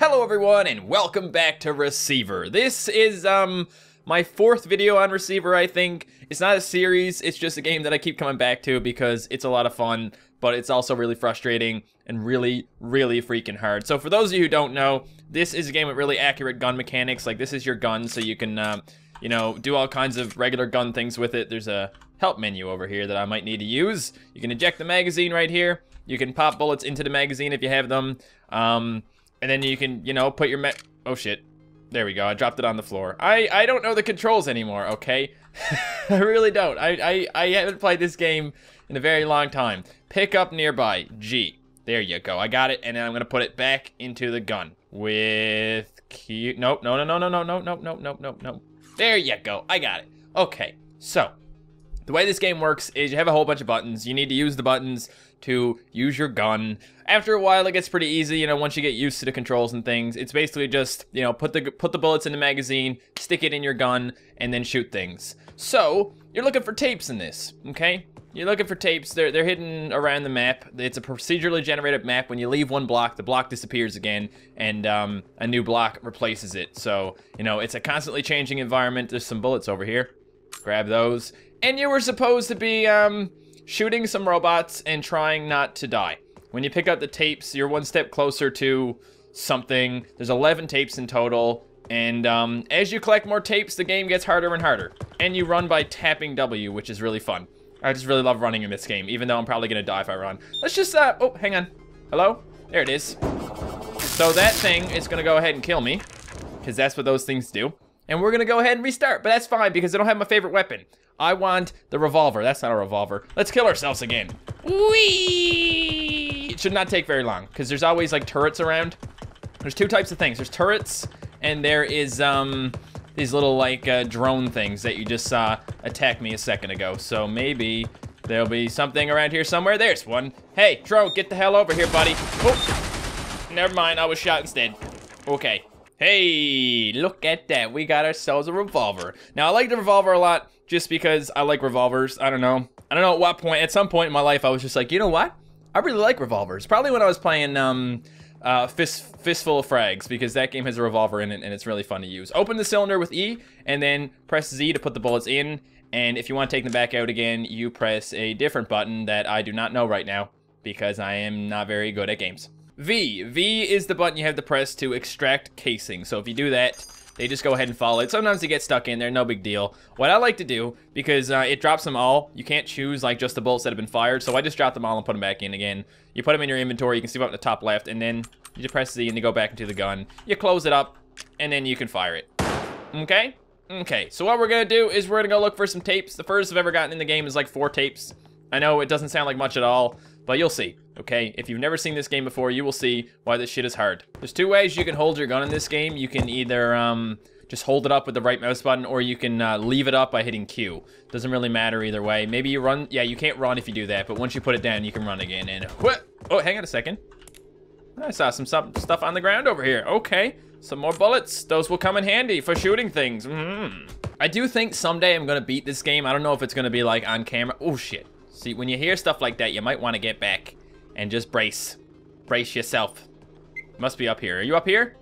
Hello everyone and welcome back to Receiver. This is um my fourth video on Receiver I think. It's not a series, it's just a game that I keep coming back to because it's a lot of fun, but it's also really frustrating and really, really freaking hard. So for those of you who don't know, this is a game with really accurate gun mechanics. Like this is your gun so you can, uh, you know, do all kinds of regular gun things with it. There's a help menu over here that I might need to use. You can eject the magazine right here. You can pop bullets into the magazine if you have them. Um, and then you can, you know, put your me- Oh shit. There we go. I dropped it on the floor. I, I don't know the controls anymore, okay? I really don't. I, I, I haven't played this game in a very long time. Pick up nearby. G. There you go. I got it, and then I'm going to put it back into the gun. With Q... Nope, no, no, no, no, no, no, no, no, no, no, no. There you go. I got it. Okay, so... The way this game works is you have a whole bunch of buttons. You need to use the buttons to use your gun. After a while, it gets pretty easy, you know, once you get used to the controls and things. It's basically just, you know, put the put the bullets in the magazine, stick it in your gun, and then shoot things. So, you're looking for tapes in this, okay? You're looking for tapes. They're, they're hidden around the map. It's a procedurally generated map. When you leave one block, the block disappears again, and um, a new block replaces it. So, you know, it's a constantly changing environment. There's some bullets over here. Grab those. And you were supposed to be um, shooting some robots and trying not to die. When you pick up the tapes, you're one step closer to something. There's 11 tapes in total. And um, as you collect more tapes, the game gets harder and harder. And you run by tapping W, which is really fun. I just really love running in this game, even though I'm probably going to die if I run. Let's just, uh, oh, hang on. Hello? There it is. So that thing is going to go ahead and kill me, because that's what those things do. And we're going to go ahead and restart, but that's fine, because I don't have my favorite weapon. I want the revolver. That's not a revolver. Let's kill ourselves again. Whee! It should not take very long, because there's always, like, turrets around. There's two types of things. There's turrets, and there is, um, these little, like, uh, drone things that you just saw attack me a second ago. So maybe there'll be something around here somewhere. There's one. Hey, drone, get the hell over here, buddy. Oh, never mind. I was shot instead. Okay. Hey, look at that. We got ourselves a revolver. Now, I like the revolver a lot just because I like revolvers. I don't know. I don't know at what point. At some point in my life, I was just like, you know what? I really like revolvers. Probably when I was playing um, uh, Fist, Fistful of Frags because that game has a revolver in it and it's really fun to use. Open the cylinder with E and then press Z to put the bullets in. And if you want to take them back out again, you press a different button that I do not know right now because I am not very good at games. V. V is the button you have to press to extract casing. So if you do that, they just go ahead and follow it. Sometimes they get stuck in there, no big deal. What I like to do, because uh, it drops them all, you can't choose like just the bullets that have been fired, so I just drop them all and put them back in again. You put them in your inventory, you can see them up in the top left, and then you just press Z and you go back into the gun. You close it up, and then you can fire it. Okay? Okay, so what we're gonna do is we're gonna go look for some tapes. The furthest I've ever gotten in the game is like four tapes. I know it doesn't sound like much at all, but you'll see, okay? If you've never seen this game before, you will see why this shit is hard. There's two ways you can hold your gun in this game. You can either um, just hold it up with the right mouse button, or you can uh, leave it up by hitting Q. Doesn't really matter either way. Maybe you run, yeah, you can't run if you do that, but once you put it down, you can run again, and what? Oh, hang on a second. I saw some stuff on the ground over here. Okay, some more bullets. Those will come in handy for shooting things. Mm -hmm. I do think someday I'm gonna beat this game. I don't know if it's gonna be like on camera. Oh shit. See, when you hear stuff like that, you might want to get back and just brace. Brace yourself. Must be up here. Are you up here?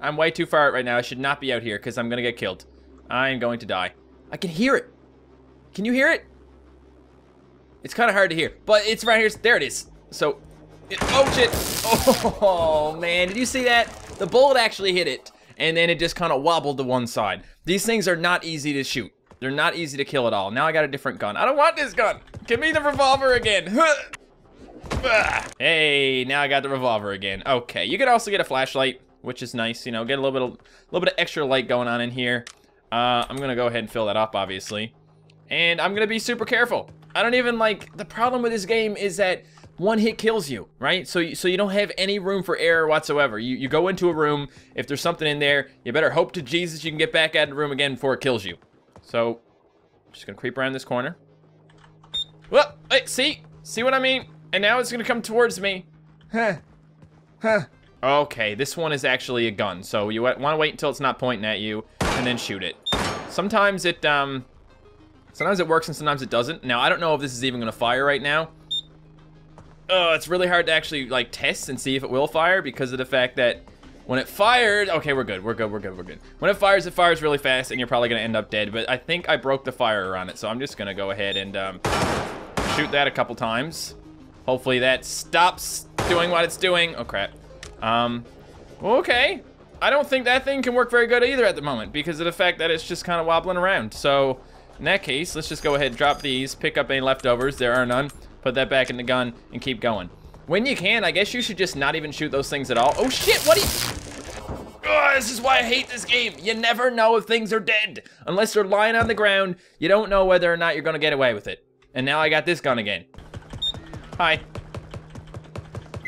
I'm way too far out right now. I should not be out here because I'm going to get killed. I am going to die. I can hear it. Can you hear it? It's kind of hard to hear, but it's right here. There it is. So, it, oh shit. Oh, man. Did you see that? The bullet actually hit it, and then it just kind of wobbled to one side. These things are not easy to shoot. They're not easy to kill at all. Now I got a different gun. I don't want this gun. Give me the revolver again. Hey, now I got the revolver again. Okay, you can also get a flashlight which is nice. You know, get a little bit of, little bit of extra light going on in here. Uh, I'm gonna go ahead and fill that up, obviously. And I'm gonna be super careful. I don't even like, the problem with this game is that one hit kills you, right? So, you, so you don't have any room for error whatsoever. You, you go into a room, if there's something in there, you better hope to Jesus you can get back out of the room again before it kills you. So, just gonna creep around this corner. Well, hey, see? See what I mean? And now it's gonna come towards me. Huh. Huh. Okay, this one is actually a gun, so you want to wait until it's not pointing at you, and then shoot it. Sometimes it, um, sometimes it works and sometimes it doesn't. Now, I don't know if this is even going to fire right now. oh, it's really hard to actually like test and see if it will fire because of the fact that when it fired, okay, we're good, we're good, we're good, we're good. When it fires, it fires really fast and you're probably gonna end up dead, but I think I broke the fire on it, so I'm just gonna go ahead and um, shoot that a couple times. Hopefully that stops doing what it's doing. Oh, crap. Um, okay. I don't think that thing can work very good either at the moment because of the fact that it's just kind of wobbling around. So, in that case, let's just go ahead and drop these, pick up any leftovers. There are none. Put that back in the gun and keep going. When you can, I guess you should just not even shoot those things at all. Oh, shit, what are you... Oh, this is why I hate this game. You never know if things are dead. Unless they're lying on the ground, you don't know whether or not you're gonna get away with it. And now I got this gun again. Hi.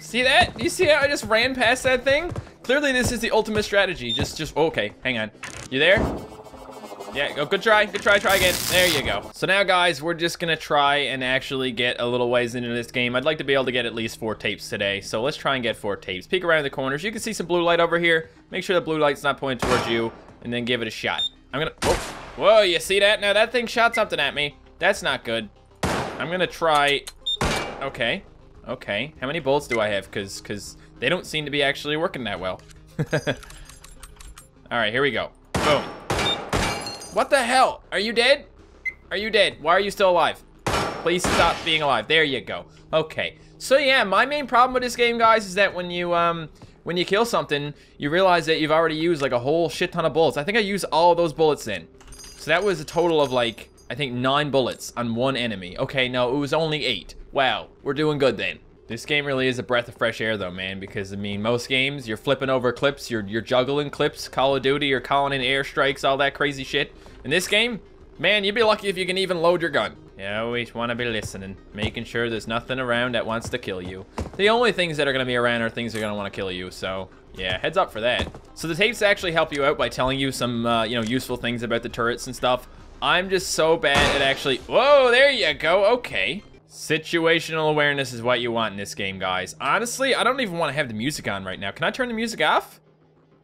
See that? You see how I just ran past that thing? Clearly this is the ultimate strategy. Just, just, okay, hang on. You there? Yeah, go, good try, good try, try again. There you go. So now guys, we're just gonna try and actually get a little ways into this game. I'd like to be able to get at least four tapes today. So let's try and get four tapes. Peek around the corners. You can see some blue light over here. Make sure the blue light's not pointing towards you and then give it a shot. I'm gonna, oh, whoa, you see that? Now that thing shot something at me. That's not good. I'm gonna try Okay. Okay. How many bullets do I have? Because because they don't seem to be actually working that well. All right, here we go. Boom. What the hell? Are you dead? Are you dead? Why are you still alive? Please stop being alive. There you go. Okay. So yeah, my main problem with this game, guys, is that when you um when you kill something, you realize that you've already used like a whole shit ton of bullets. I think I used all those bullets in. So that was a total of like I think nine bullets on one enemy. Okay, no, it was only eight. Wow, we're doing good then. This game really is a breath of fresh air though, man, because I mean, most games, you're flipping over clips, you're, you're juggling clips, Call of Duty, you're calling in airstrikes, all that crazy shit. In this game, man, you'd be lucky if you can even load your gun. You always want to be listening, making sure there's nothing around that wants to kill you. The only things that are going to be around are things that are going to want to kill you, so yeah, heads up for that. So the tapes actually help you out by telling you some, uh, you know, useful things about the turrets and stuff. I'm just so bad at actually... Whoa, there you go. Okay. Situational awareness is what you want in this game, guys. Honestly, I don't even want to have the music on right now. Can I turn the music off?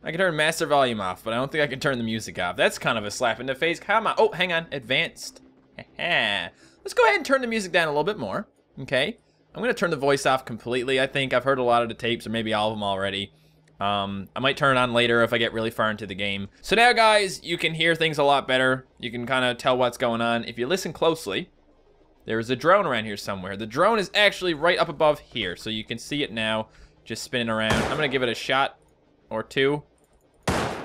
I can turn master volume off, but I don't think I can turn the music off. That's kind of a slap in the face. Come on. Oh, hang on. Advanced. Let's go ahead and turn the music down a little bit more. Okay. I'm going to turn the voice off completely. I think I've heard a lot of the tapes, or maybe all of them already. Um, I might turn it on later if I get really far into the game. So now, guys, you can hear things a lot better. You can kind of tell what's going on. If you listen closely, there's a drone around here somewhere. The drone is actually right up above here, so you can see it now just spinning around. I'm going to give it a shot or two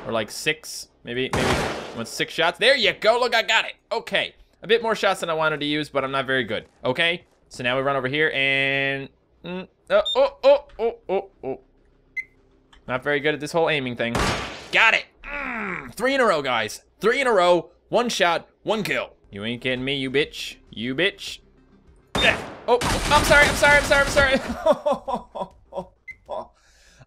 or like six, maybe, maybe one six shots. There you go. Look, I got it. Okay. A bit more shots than I wanted to use, but I'm not very good. Okay. So now we run over here and... Mm, oh, oh, oh, oh, oh, oh. Not very good at this whole aiming thing. Got it! Mm, three in a row, guys. Three in a row. One shot, one kill. You ain't kidding me, you bitch. You bitch. Oh, I'm sorry, I'm sorry, I'm sorry, I'm sorry.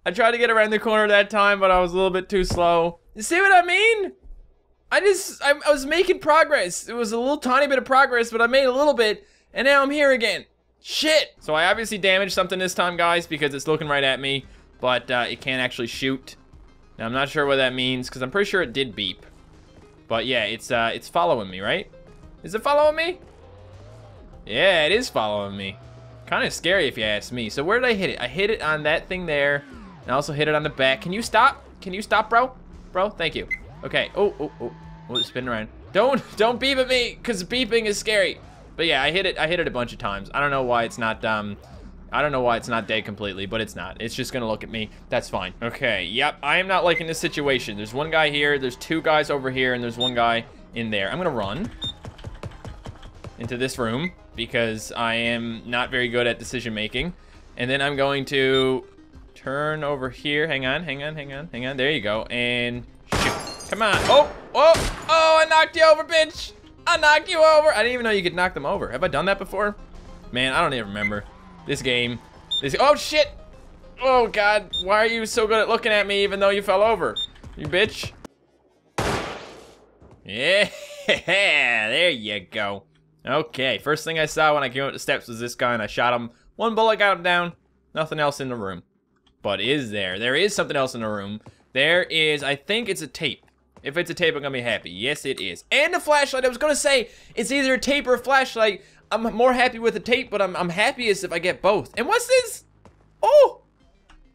I tried to get around the corner that time, but I was a little bit too slow. You see what I mean? I just, I, I was making progress. It was a little tiny bit of progress, but I made a little bit, and now I'm here again. Shit! So I obviously damaged something this time, guys, because it's looking right at me but uh, it can't actually shoot. Now, I'm not sure what that means, because I'm pretty sure it did beep. But yeah, it's uh, it's following me, right? Is it following me? Yeah, it is following me. Kind of scary if you ask me. So where did I hit it? I hit it on that thing there. And I also hit it on the back. Can you stop? Can you stop, bro? Bro, thank you. Okay. Oh, oh, oh. Oh, it's spinning around. Don't, don't beep at me, because beeping is scary. But yeah, I hit it. I hit it a bunch of times. I don't know why it's not um, I don't know why it's not dead completely, but it's not. It's just gonna look at me. That's fine. Okay, yep, I am not liking this situation. There's one guy here, there's two guys over here, and there's one guy in there. I'm gonna run into this room because I am not very good at decision making. And then I'm going to turn over here. Hang on, hang on, hang on, hang on. There you go. And shoot. Come on. Oh, oh, oh, I knocked you over, bitch. I knocked you over. I didn't even know you could knock them over. Have I done that before? Man, I don't even remember. This game. This. Oh shit! Oh god, why are you so good at looking at me even though you fell over? You bitch. Yeah, there you go. Okay, first thing I saw when I came up the steps was this guy and I shot him. One bullet got him down. Nothing else in the room. But is there? There is something else in the room. There is, I think it's a tape. If it's a tape, I'm gonna be happy. Yes, it is. And a flashlight. I was gonna say, it's either a tape or a flashlight. I'm more happy with the tape, but I'm, I'm happiest if I get both. And what's this? Oh,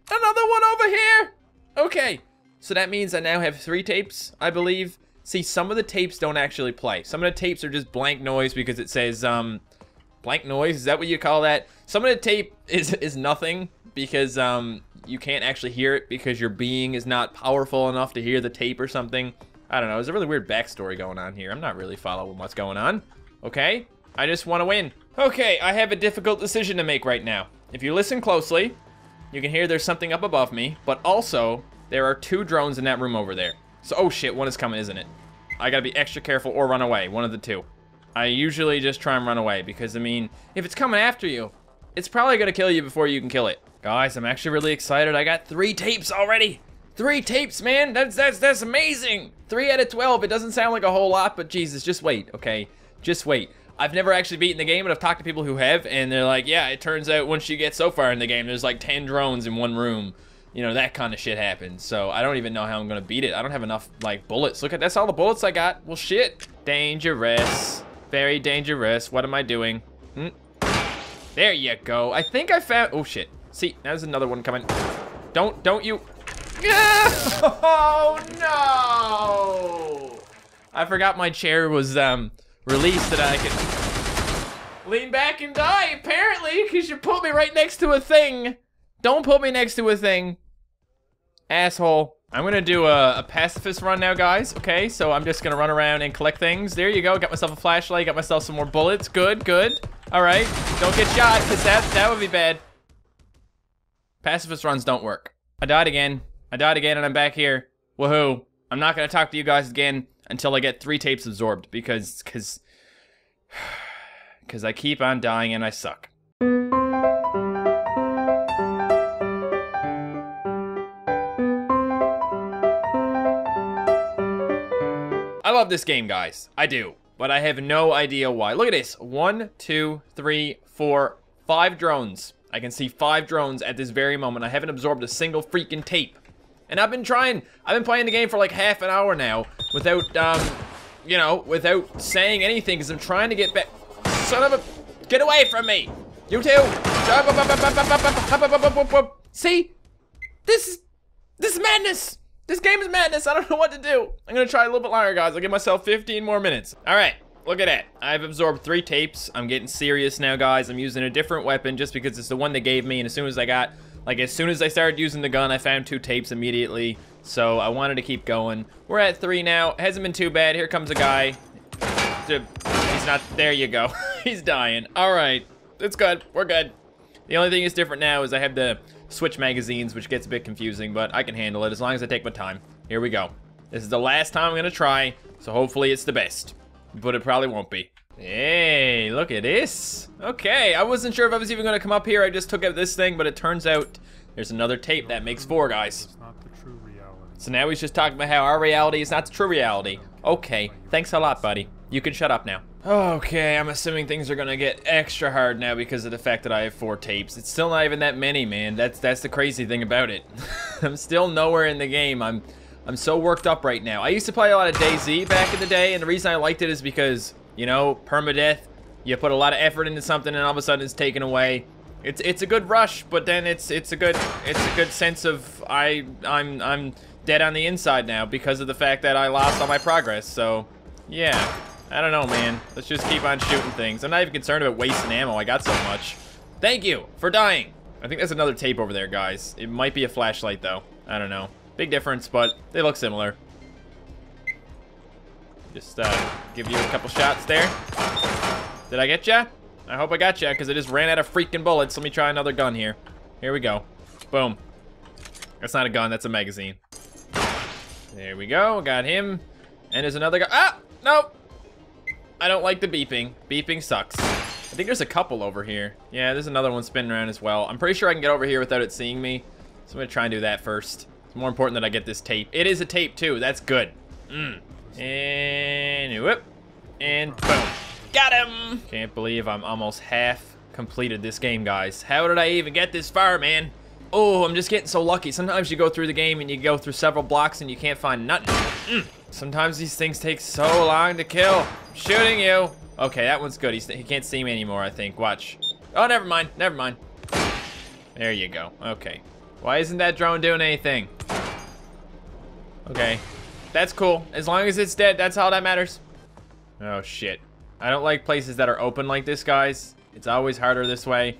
another one over here. Okay, so that means I now have three tapes, I believe. See, some of the tapes don't actually play. Some of the tapes are just blank noise because it says, um, blank noise, is that what you call that? Some of the tape is, is nothing because, um, you can't actually hear it because your being is not powerful enough to hear the tape or something. I don't know, there's a really weird backstory going on here. I'm not really following what's going on, okay? I just want to win. Okay, I have a difficult decision to make right now. If you listen closely, you can hear there's something up above me, but also there are two drones in that room over there. So, oh shit, one is coming, isn't it? I gotta be extra careful or run away, one of the two. I usually just try and run away because, I mean, if it's coming after you, it's probably gonna kill you before you can kill it. Guys, I'm actually really excited. I got three tapes already. Three tapes, man. That's that's that's amazing. Three out of 12. It doesn't sound like a whole lot, but Jesus, just wait, okay? Just wait. I've never actually beaten the game, but I've talked to people who have, and they're like, yeah, it turns out once you get so far in the game, there's like 10 drones in one room. You know, that kind of shit happens. So I don't even know how I'm going to beat it. I don't have enough, like, bullets. Look at, that's all the bullets I got. Well, shit. Dangerous. Very dangerous. What am I doing? Hmm? There you go. I think I found, oh shit. See, there's another one coming. Don't, don't you. Oh, no. I forgot my chair was, um, released that I could lean back and die, apparently, because you put me right next to a thing. Don't put me next to a thing. Asshole. I'm gonna do a, a, pacifist run now, guys. Okay, so I'm just gonna run around and collect things. There you go. Got myself a flashlight. Got myself some more bullets. Good, good. All right. Don't get shot, because that, that would be bad. Pacifist runs don't work. I died again. I died again, and I'm back here. Woohoo. I'm not gonna talk to you guys again until I get three tapes absorbed, because, because, because I keep on dying and I suck. Love this game, guys. I do. But I have no idea why. Look at this. One, two, three, four, five drones. I can see five drones at this very moment. I haven't absorbed a single freaking tape. And I've been trying, I've been playing the game for like half an hour now without, um, you know, without saying anything because I'm trying to get back. Son of a, get away from me. You too. See? This is, this is madness. This game is madness. I don't know what to do. I'm gonna try a little bit longer, guys. I'll give myself 15 more minutes. All right, look at that. I've absorbed three tapes. I'm getting serious now, guys. I'm using a different weapon just because it's the one they gave me. And as soon as I got, like, as soon as I started using the gun, I found two tapes immediately. So I wanted to keep going. We're at three now. Hasn't been too bad. Here comes a guy. He's not, there you go. He's dying. All right, it's good. We're good. The only thing that's different now is I have the switch magazines, which gets a bit confusing, but I can handle it as long as I take my time. Here we go. This is the last time I'm gonna try, so hopefully it's the best. But it probably won't be. Hey, look at this. Okay, I wasn't sure if I was even gonna come up here. I just took out this thing, but it turns out there's another tape that makes four, guys. So now he's just talking about how our reality is not the true reality. Okay, thanks a lot, buddy. You can shut up now. Okay, I'm assuming things are gonna get extra hard now because of the fact that I have four tapes. It's still not even that many, man. That's that's the crazy thing about it. I'm still nowhere in the game. I'm I'm so worked up right now. I used to play a lot of DayZ back in the day, and the reason I liked it is because, you know, permadeath, you put a lot of effort into something and all of a sudden it's taken away. It's it's a good rush, but then it's it's a good it's a good sense of I I'm I'm dead on the inside now because of the fact that I lost all my progress. So, yeah. I don't know, man. Let's just keep on shooting things. I'm not even concerned about wasting ammo. I got so much. Thank you for dying. I think there's another tape over there, guys. It might be a flashlight, though. I don't know. Big difference, but they look similar. Just uh, give you a couple shots there. Did I get ya? I hope I got ya, because I just ran out of freaking bullets. Let me try another gun here. Here we go. Boom. That's not a gun, that's a magazine. There we go, got him. And there's another guy. Ah! Nope! I don't like the beeping. Beeping sucks. I think there's a couple over here. Yeah, there's another one spinning around as well. I'm pretty sure I can get over here without it seeing me. So I'm gonna try and do that first. It's more important that I get this tape. It is a tape too, that's good. Mm. And whoop. And boom. Got him! Can't believe I'm almost half completed this game, guys. How did I even get this far, man? Oh, I'm just getting so lucky. Sometimes you go through the game and you go through several blocks and you can't find nothing. Mm. Sometimes these things take so long to kill. I'm shooting you. Okay, that one's good. He's, he can't see me anymore, I think. Watch. Oh, never mind. Never mind. There you go. Okay. Why isn't that drone doing anything? Okay. That's cool. As long as it's dead, that's all that matters. Oh, shit. I don't like places that are open like this, guys. It's always harder this way.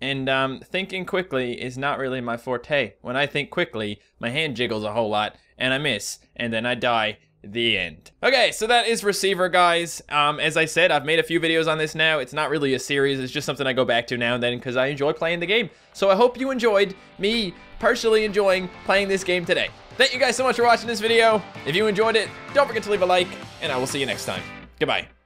And um, thinking quickly is not really my forte. When I think quickly, my hand jiggles a whole lot, and I miss, and then I die, the end. Okay, so that is Receiver, guys. Um, as I said, I've made a few videos on this now. It's not really a series. It's just something I go back to now and then because I enjoy playing the game. So I hope you enjoyed me partially enjoying playing this game today. Thank you guys so much for watching this video. If you enjoyed it, don't forget to leave a like, and I will see you next time. Goodbye.